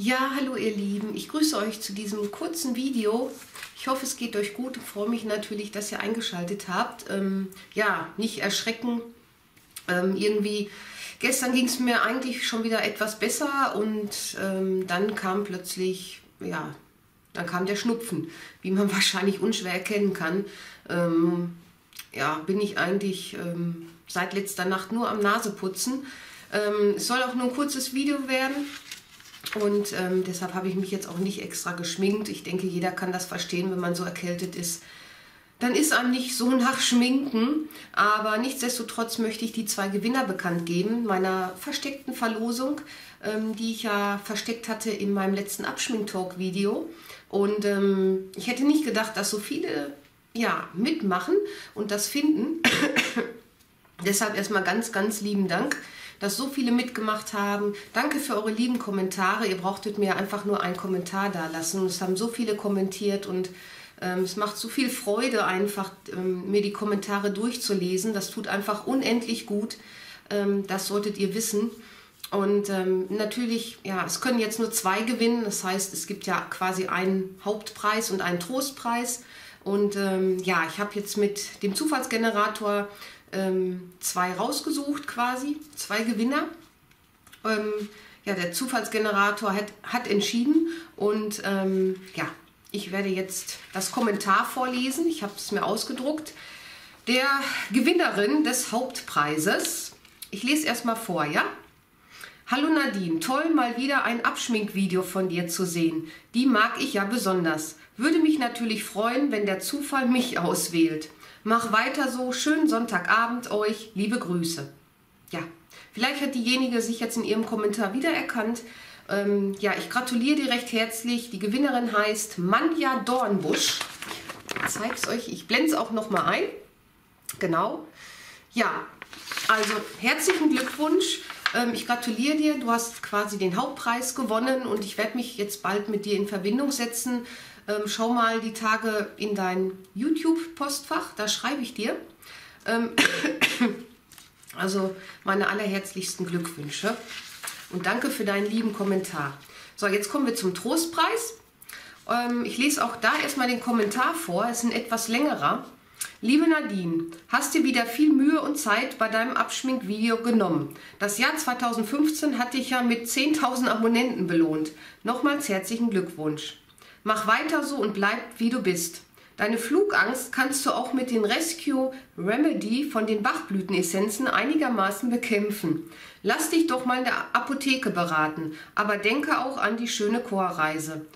Ja, hallo ihr Lieben, ich grüße euch zu diesem kurzen Video. Ich hoffe, es geht euch gut. Ich freue mich natürlich, dass ihr eingeschaltet habt. Ähm, ja, nicht erschrecken. Ähm, irgendwie, gestern ging es mir eigentlich schon wieder etwas besser und ähm, dann kam plötzlich, ja, dann kam der Schnupfen, wie man wahrscheinlich unschwer erkennen kann. Ähm, ja, bin ich eigentlich ähm, seit letzter Nacht nur am Naseputzen. Ähm, es soll auch nur ein kurzes Video werden. Und ähm, deshalb habe ich mich jetzt auch nicht extra geschminkt. Ich denke, jeder kann das verstehen, wenn man so erkältet ist. Dann ist einem nicht so nach Schminken, aber nichtsdestotrotz möchte ich die zwei Gewinner bekannt geben meiner versteckten Verlosung, ähm, die ich ja versteckt hatte in meinem letzten Abschminktalk-Video. Und ähm, ich hätte nicht gedacht, dass so viele ja, mitmachen und das finden. Deshalb erstmal ganz, ganz lieben Dank dass so viele mitgemacht haben. Danke für eure lieben Kommentare. Ihr brauchtet mir einfach nur einen Kommentar da lassen. Es haben so viele kommentiert und ähm, es macht so viel Freude, einfach ähm, mir die Kommentare durchzulesen. Das tut einfach unendlich gut. Ähm, das solltet ihr wissen. Und ähm, natürlich, ja, es können jetzt nur zwei gewinnen. Das heißt, es gibt ja quasi einen Hauptpreis und einen Trostpreis. Und ähm, ja, ich habe jetzt mit dem Zufallsgenerator ähm, zwei rausgesucht quasi, zwei Gewinner. Ähm, ja, der Zufallsgenerator hat, hat entschieden und ähm, ja, ich werde jetzt das Kommentar vorlesen. Ich habe es mir ausgedruckt. Der Gewinnerin des Hauptpreises. Ich lese erstmal vor, ja? Hallo Nadine, toll mal wieder ein Abschminkvideo von dir zu sehen. Die mag ich ja besonders. Würde mich natürlich freuen, wenn der Zufall mich auswählt. Mach weiter so. Schönen Sonntagabend euch. Liebe Grüße. Ja, vielleicht hat diejenige sich jetzt in ihrem Kommentar wiedererkannt. Ähm, ja, ich gratuliere dir recht herzlich. Die Gewinnerin heißt Manja Dornbusch. Ich zeige es euch. Ich blende es auch nochmal ein. Genau. Ja, also herzlichen Glückwunsch. Ähm, ich gratuliere dir. Du hast quasi den Hauptpreis gewonnen und ich werde mich jetzt bald mit dir in Verbindung setzen ähm, schau mal die Tage in dein YouTube-Postfach, da schreibe ich dir. Ähm, also meine allerherzlichsten Glückwünsche und danke für deinen lieben Kommentar. So, jetzt kommen wir zum Trostpreis. Ähm, ich lese auch da erstmal den Kommentar vor, es ist ein etwas längerer. Liebe Nadine, hast dir wieder viel Mühe und Zeit bei deinem Abschminkvideo genommen. Das Jahr 2015 hat dich ja mit 10.000 Abonnenten belohnt. Nochmals herzlichen Glückwunsch. Mach weiter so und bleib wie du bist. Deine Flugangst kannst du auch mit den Rescue Remedy von den Bachblütenessenzen einigermaßen bekämpfen. Lass dich doch mal in der Apotheke beraten, aber denke auch an die schöne Chorreise.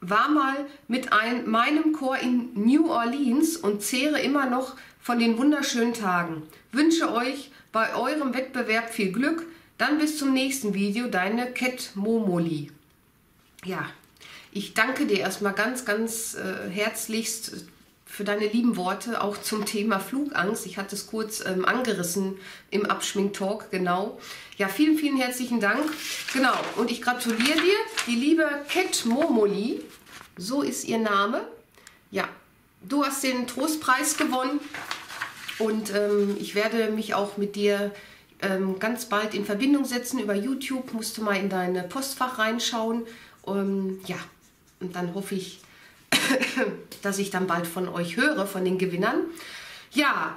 War mal mit ein, meinem Chor in New Orleans und zehre immer noch von den wunderschönen Tagen. Wünsche euch bei eurem Wettbewerb viel Glück. Dann bis zum nächsten Video, deine Cat Momoli. Ja, ich danke dir erstmal ganz, ganz äh, herzlichst für deine lieben Worte, auch zum Thema Flugangst. Ich hatte es kurz ähm, angerissen im Abschminktalk, genau. Ja, vielen, vielen herzlichen Dank. Genau, und ich gratuliere dir, die liebe Cat Momoli, so ist ihr Name. Ja, du hast den Trostpreis gewonnen und ähm, ich werde mich auch mit dir ähm, ganz bald in Verbindung setzen über YouTube. Musst du mal in dein Postfach reinschauen. Ähm, ja, und dann hoffe ich, dass ich dann bald von euch höre, von den Gewinnern. Ja,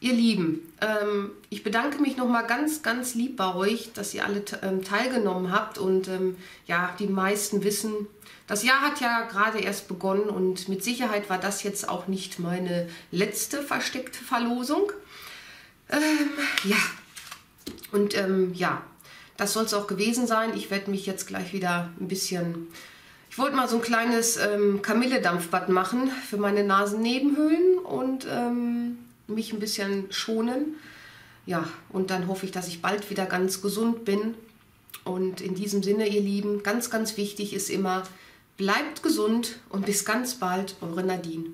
ihr Lieben, ähm, ich bedanke mich nochmal ganz, ganz lieb bei euch, dass ihr alle ähm, teilgenommen habt. Und ähm, ja, die meisten wissen, das Jahr hat ja gerade erst begonnen und mit Sicherheit war das jetzt auch nicht meine letzte versteckte Verlosung. Ähm, ja, und ähm, ja, das soll es auch gewesen sein. Ich werde mich jetzt gleich wieder ein bisschen ich wollte mal so ein kleines ähm, Kamilledampfbad machen für meine Nasennebenhöhlen und ähm, mich ein bisschen schonen. Ja, und dann hoffe ich, dass ich bald wieder ganz gesund bin. Und in diesem Sinne, ihr Lieben, ganz, ganz wichtig ist immer, bleibt gesund und bis ganz bald, eure Nadine.